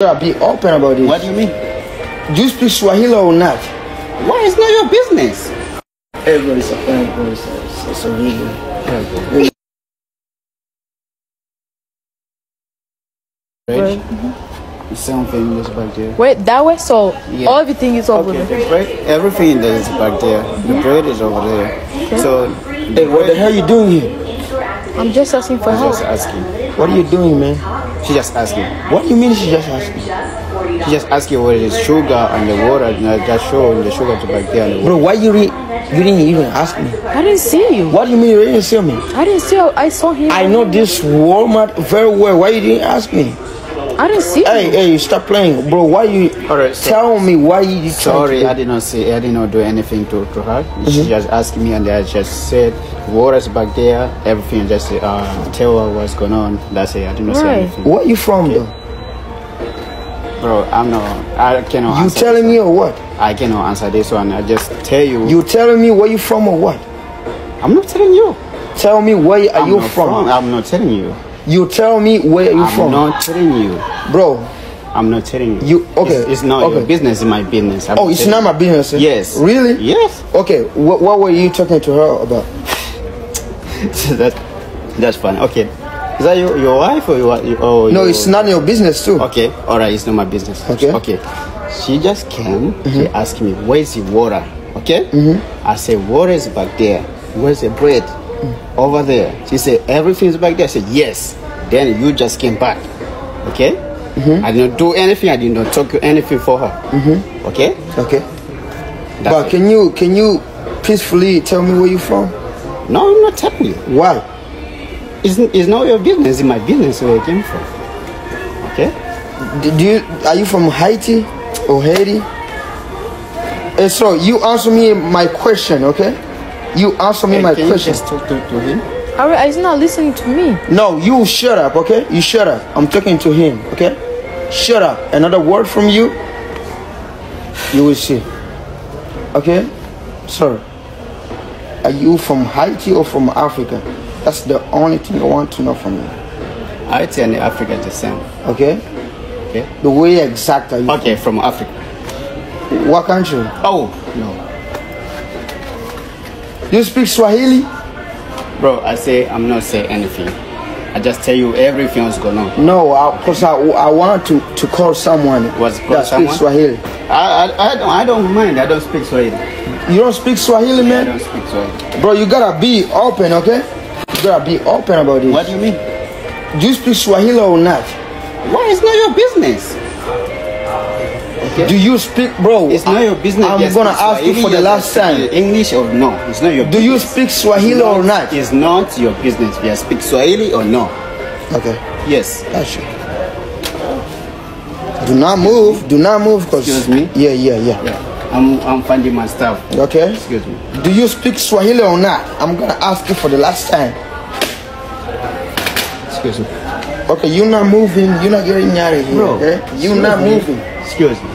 gotta be open about this. What do you mean? Do you speak Swahili or not? Why? It's not your business. Everybody's a fan, everybody's a, it's a video. Bread. Something is back there. Wait, that way, so Yeah. everything is over Okay, there. the bread, everything that is back there. The bread is over there. So, Hey, what the hell you doing here? I'm just asking for help. just asking. What are you doing, man? She just asking. What do you mean she just asking? She just asked asking what is sugar and the water. And I just show the sugar to back there. And the water. Bro, why you re- you didn't even ask me? I didn't see you. What do you mean you didn't see me? I didn't see. I saw him. I know this Walmart very well. Why you didn't ask me? I didn't see Hey, you. hey, stop playing, bro. Why you Alright, so- tell me why you Sorry, to I did not say. I did not do anything to, to her. She just asked me, and I just said, "Water's back there." Everything. Just uh, tell her what's going on. That's it. I did not say Right. anything. Where you from though? Bro, I'm not. I cannot. You answer telling this me or what? I cannot answer this one. I just tell you. You telling me where you from or what? I'm not telling you. Tell me where are I'm you not from? I'm not telling you. You tell me where you from. I'm not telling you. bro. I'm not telling you. You- okay, It's, it's not okay. your business. It's my business. I'm Oh, it's not my business. eh? Yes. Really? Yes. Okay. What, what were you talking to her about? that, that's fine. Okay. Is that your, your wife or your? Oh, No, your- it's not your business too. Okay, all right, it's not my business. Okay. Okay. She just came. She asked me, "Where's the water?" Okay. Mm-hmm. I said, "Water is back there. Where's the bread?" Over there. She said, "Everything's back there." I said, "Yes." Then you just came back. Okay. I did not do anything. I did not talk you anything for her. Mm-hmm. Okay. Okay. That's but it. can you can you peacefully tell me where you from? No, I'm not telling you. Why? It's, it's not your business. It's my business where I came from. Okay. D- Do you are you from Haiti or Haiti? And so you answer me my question, okay? You answer me Hey, my can you question. just talk to, to him? Alright, he's not listening to me. No, you shut up, okay? You shut up. I'm talking to him, okay? Shut up. Another word from you, you will see. Okay? Sir, are you from Haiti or from Africa? That's the only thing I want to know from you. Haiti and Africa is the same. Okay? Okay. The way exact are you? Okay, from Africa. What country? Oh no. You speak Swahili? Bro, I say I'm not saying anything. I just tell you everything going on. No, because I, I, want to, to call someone call that someone? speaks Swahili. I, I, I, don't, I don't mind. I don't speak Swahili. You don't speak Swahili, I man? don't speak Swahili. Bro, you gotta be open, okay? You gotta be open about this. What do you mean? Do you speak Swahili or not? Why? It's not your business. Do you speak, bro? It's not your business. I'm Yes, gonna ask you for the last time. English or no? It's not your. Do you speak Swahili It's or not? It's not your business. You speak Swahili or no? Okay, Yes. gotcha. Do not move. Do not move, cause Excuse me? Yeah, yeah, yeah. Yeah. I'm I'm finding my stuff. Okay. Excuse me. Do you speak Swahili or not? I'm gonna ask you for the last time. Excuse me. Okay, you're not moving. You're not getting out of here. Bro, okay, you're not moving. Excuse me.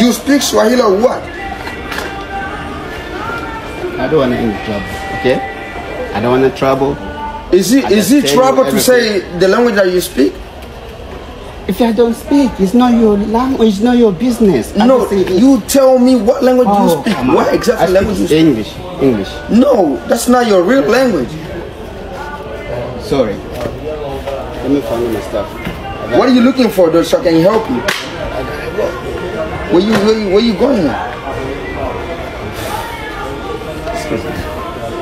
You speak Swahili or what? I don't want any trouble. Okay. I don't want any trouble. Is it I is it trouble to say the language that you speak? If I don't speak, it's not your language, it's not your business. I No, just say it- you tell me what language Oh, you speak. What exactly speak language you speak? English. English. No, that's not your real language. Sorry. Let me find my stuff. What are you looking for, though, so I can help you? Where you where you, where you going?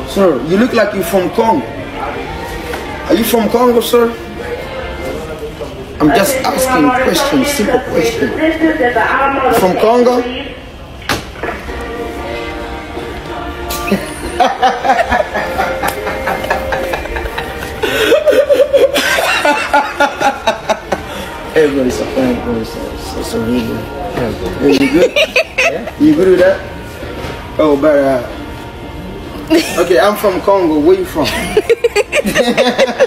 Sir, you look like you're from Congo. Are you from Congo, sir? I'm just asking questions, simple questions. From Congo? Everybody's a fan, everybody's a, it's a Hey, you good? You good with that? Oh, but uh, okay, I'm from Congo. Where you from?